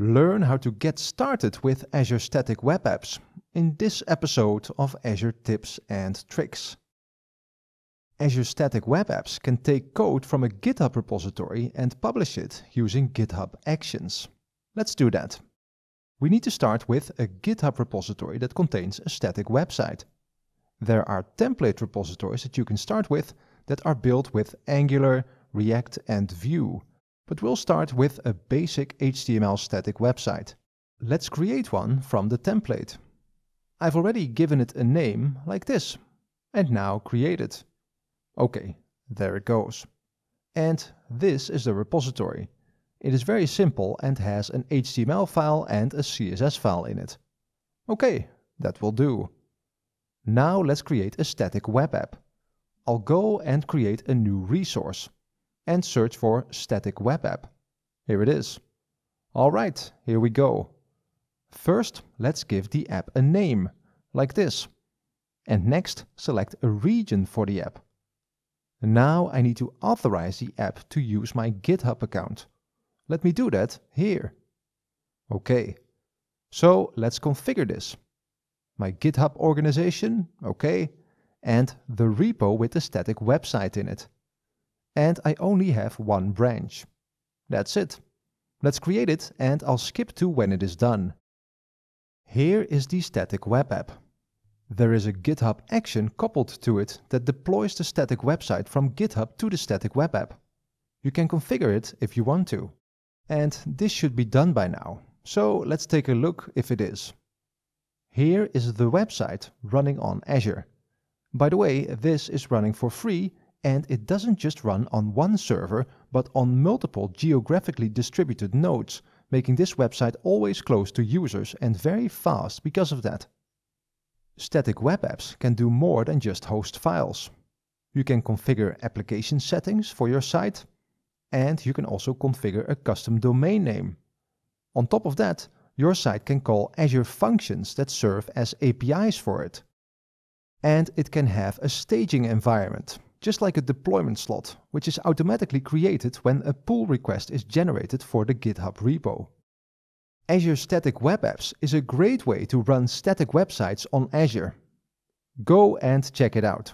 Learn how to get started with Azure Static Web Apps in this episode of Azure Tips and Tricks. Azure Static Web Apps can take code from a GitHub repository and publish it using GitHub Actions. Let's do that. We need to start with a GitHub repository that contains a static website. There are template repositories that you can start with that are built with Angular, React and Vue but we'll start with a basic HTML static website. Let's create one from the template. I've already given it a name like this, and now create it. Okay, there it goes. And this is the repository. It is very simple and has an HTML file and a CSS file in it. Okay, that will do. Now let's create a static web app. I'll go and create a new resource and search for static web app. Here it is. All right, here we go. First, let's give the app a name, like this. And next, select a region for the app. Now I need to authorize the app to use my GitHub account. Let me do that here. Okay, so let's configure this. My GitHub organization, okay, and the repo with the static website in it and I only have one branch. That's it. Let's create it and I'll skip to when it is done. Here is the static web app. There is a GitHub action coupled to it that deploys the static website from GitHub to the static web app. You can configure it if you want to. And this should be done by now. So let's take a look if it is. Here is the website running on Azure. By the way, this is running for free and it doesn't just run on one server, but on multiple geographically distributed nodes, making this website always close to users and very fast because of that. Static web apps can do more than just host files. You can configure application settings for your site, and you can also configure a custom domain name. On top of that, your site can call Azure functions that serve as APIs for it. And it can have a staging environment, just like a deployment slot, which is automatically created when a pull request is generated for the GitHub repo. Azure Static Web Apps is a great way to run static websites on Azure. Go and check it out.